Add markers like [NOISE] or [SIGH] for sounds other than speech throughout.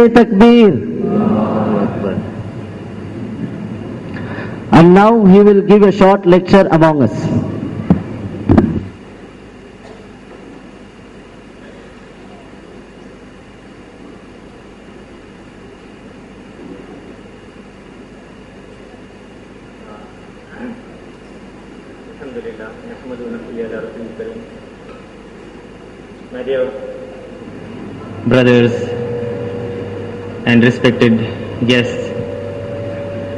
Say takbir. And now he will give a short lecture among us. Alhamdulillah, and respected guests,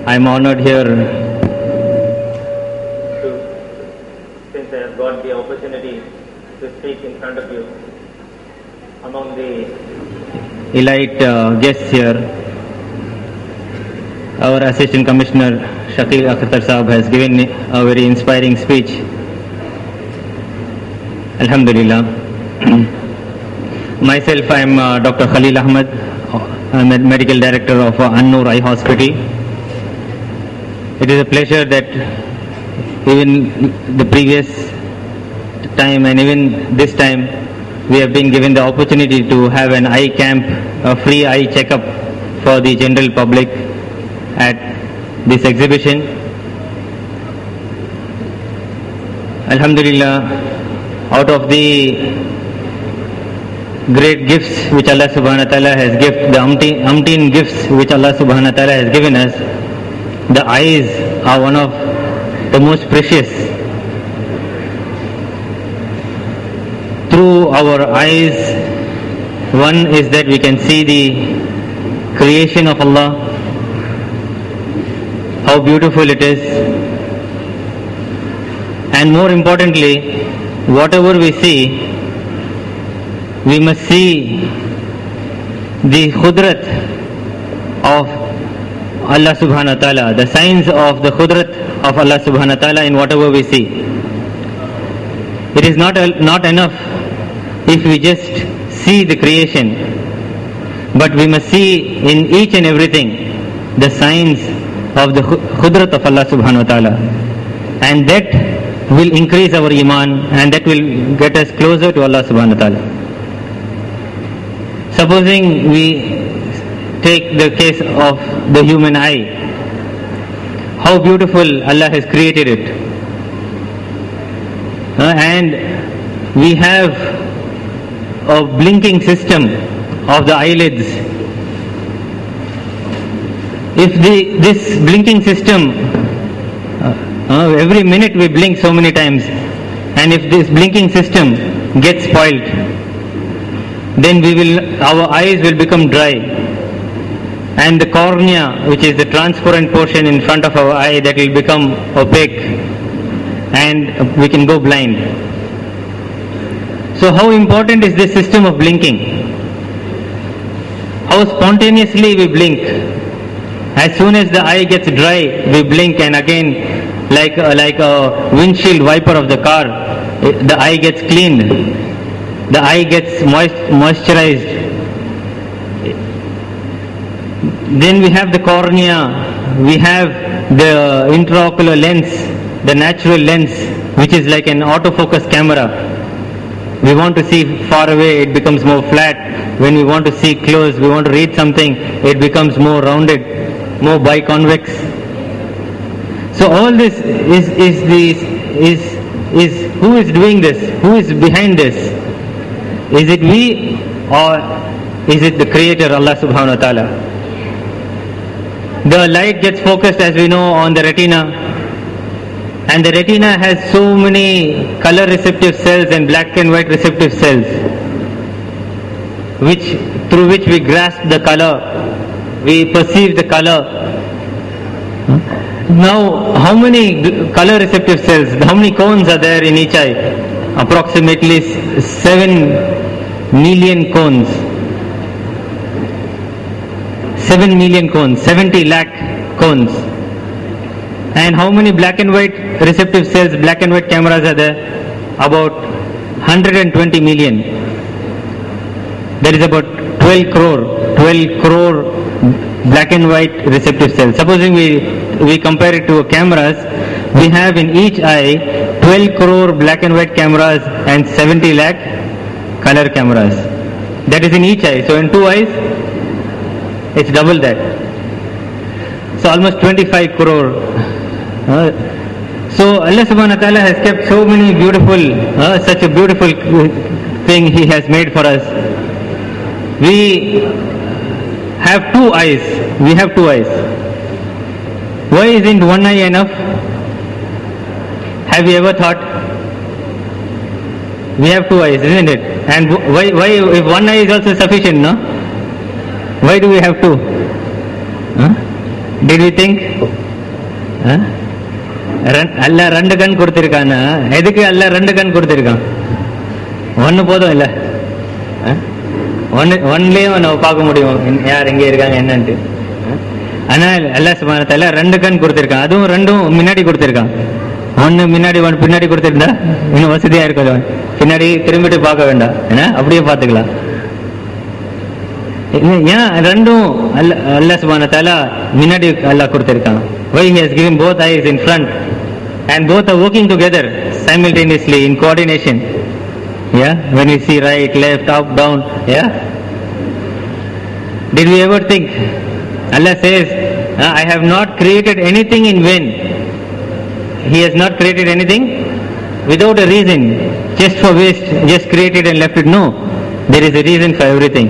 I am honored here to, since I have got the opportunity to speak in front of you among the elite uh, guests here. Our Assistant Commissioner Shakil Akhtar Saab has given a very inspiring speech. Alhamdulillah. [CLEARS THROAT] Myself, I am uh, Dr. Kaleel Ahmed. I am a medical director of Annur Eye Hospital. It is a pleasure that even the previous time and even this time we have been given the opportunity to have an eye camp, a free eye checkup for the general public at this exhibition. Alhamdulillah, out of the great gifts which Allah subhanahu wa ta'ala has given, the umpteen, umpteen gifts which Allah subhanahu wa ta'ala has given us, the eyes are one of the most precious. Through our eyes, one is that we can see the creation of Allah, how beautiful it is, and more importantly, whatever we see, we must see the khudrat of Allah subhanahu wa ta'ala, the signs of the khudrat of Allah subhanahu wa ta'ala in whatever we see. It is not, not enough if we just see the creation, but we must see in each and everything the signs of the khudrat of Allah subhanahu wa ta'ala. And that will increase our iman and that will get us closer to Allah subhanahu wa ta'ala. Supposing we take the case of the human eye, how beautiful Allah has created it. Uh, and we have a blinking system of the eyelids. If the, this blinking system, uh, uh, every minute we blink so many times, and if this blinking system gets spoiled, then we will, our eyes will become dry. And the cornea, which is the transparent portion in front of our eye, that will become opaque, and we can go blind. So how important is this system of blinking? How spontaneously we blink. As soon as the eye gets dry, we blink and again like, like a windshield wiper of the car, the eye gets cleaned. The eye gets moist, moisturized. Then we have the cornea, we have the intraocular lens, the natural lens, which is like an autofocus camera. We want to see far away, it becomes more flat. When we want to see close, we want to read something, it becomes more rounded, more biconvex. So all this is is the is is who is doing this? Who is behind this? Is it we or is it the creator Allah subhanahu wa ta'ala? The light gets focused as we know on the retina. And the retina has so many color receptive cells and black and white receptive cells which through which we grasp the color. We perceive the color. Now how many color receptive cells how many cones are there in each eye? Approximately 7 million cones 7 million cones 70 lakh cones and how many black and white receptive cells, black and white cameras are there? About 120 million. There is about 12 crore, 12 crore black and white receptive cells. Supposing we, we compare it to cameras, we have in each eye 12 crore black and white cameras and 70 lakh color cameras. That is in each eye. So in two eyes, It's double that. So almost 25 crore. Uh, so Allah subhanahu wa ta'ala has kept so many beautiful, uh, such a beautiful thing He has made for us. We have two eyes. We have two eyes. Why isn't one eye enough? Have you ever thought? We have two eyes, isn't it? And why, why, if one eye is also sufficient, no? Why do we have two? Huh? Did we think? Huh? ரெண்- அல்ல ரெண்டு கண் கொடுத்திருக்கான்னா எதுக்கு அல்ல ரெண்டு கண் கொடுத்திருக்கான் ஒன்று போதும் இல்லை ஒன்று ஒன்லேயும் நம்ம பார்க்க முடியும் இன்- யார் எங்கே இருக்காங்க என்னன்ட்டு ஆனால் அல்லா சுமானத்தில் ரெண்டு கண் கொடுத்துருக்கான் அதுவும் ரெண்டும் முன்னாடி கொடுத்துருக்கான் ஒன்று முன்னாடி ஒன்று பின்னாடி கொடுத்துருந்தா இன்னும் வசதியாக இருக்கும் பின்னாடி திரும்பிட்டு பார்க்க வேண்டாம் ஏன்னா அப்படியே பார்த்துக்கலாம் இல்ல, ஏன் ரெண்டும் அல்ல அல்லா சுபானத்தால முன்னாடி அல்லாஹ் கொடுத்திருக்கான் why he has given both eyes in front and both are working together simultaneously in coordination yeah when we see right left up down yeah did we ever think allah says "Uh, i have not created anything in vain he has not created anything without a reason just for waste just created and left it no. There is a reason for everything.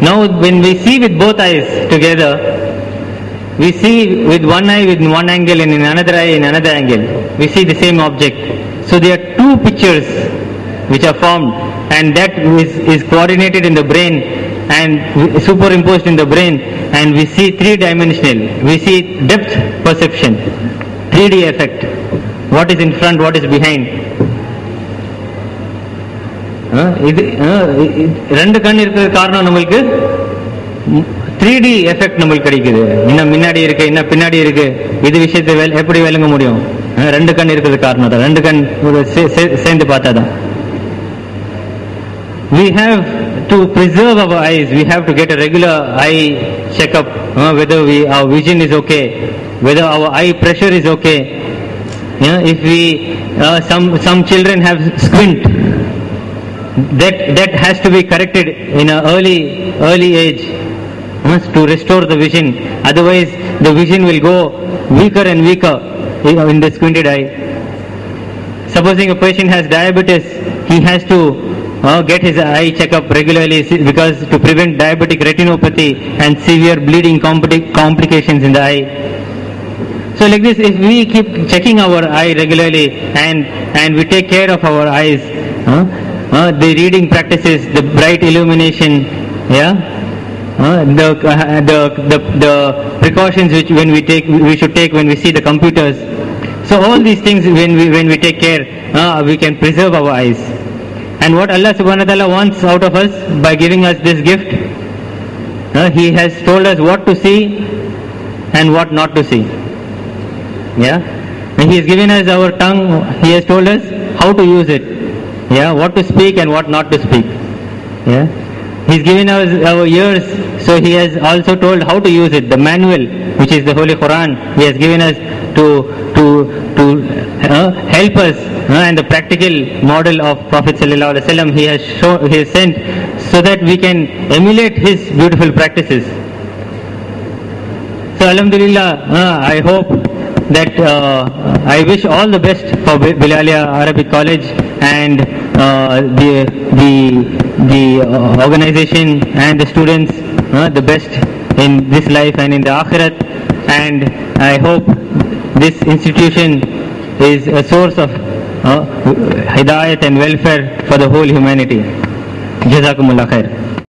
Now when we see with both eyes together we see with one eye with one angle and in another eye in another angle we see the same object. So there are two pictures which are formed and that is, is coordinated in the brain and superimposed in the brain and we see three dimensional we see depth perception 3d effect what is in front what is behind இது ரெண்டு கண் இருக்கிறது காரணம் நம்மளுக்கு? Three D effect நம்மளுக்கு கிடைக்குது. என்ன முன்னாடி இருக்கு என்ன பின்னாடி இருக்கு? இது விஷயத்தை எப்படி விளங்க முடியும்? ரெண்டு கண் இருக்கிறது காரணம் தான். ரெண்டு கண் சேர்ந்து பார்த்தாதான் we have to preserve our eyes. We have to get a regular eye checkup. Uh, whether we our vision is okay whether our eye pressure is okay. Yeah, if we uh, some some children have squint that that has to be corrected in an early early age uh, to restore the vision. Otherwise the vision will go weaker and weaker in the squinted eye. Supposing a patient has diabetes he has to uh, get his eye checkup regularly because to prevent diabetic retinopathy and severe bleeding compli- complications in the eye so like this, if we keep checking our eye regularly and and we take care of our eyes, uh, the reading practices, the bright illumination, yeah, uh, the, uh, the the the precautions which when we take we should take when we see the computers. So all these things when we when we take care, uh, we can preserve our eyes. And what Allah Subhanahu wa Taala wants out of us by giving us this gift, He has told us what to see and what not to see. Yeah. And he has given us our tongue. He has told us how to use it. Yeah. What to speak and what not to speak. Yeah. He's given us our ears, so he has also told how to use it. The manual, which is the Holy Quran, he has given us to to to uh, help us, uh, and the practical model of Prophet wasallam. He has show, he has sent so that we can emulate his beautiful practices. So Alhamdulillah, uh, I hope that uh, I wish all the best for Bi- Bilalia Arabic College and uh, the the the organization and the students uh, the best in this life and in the akhirat. And I hope this institution is a source of hidayat and welfare for the whole humanity. Jazakumullah khair.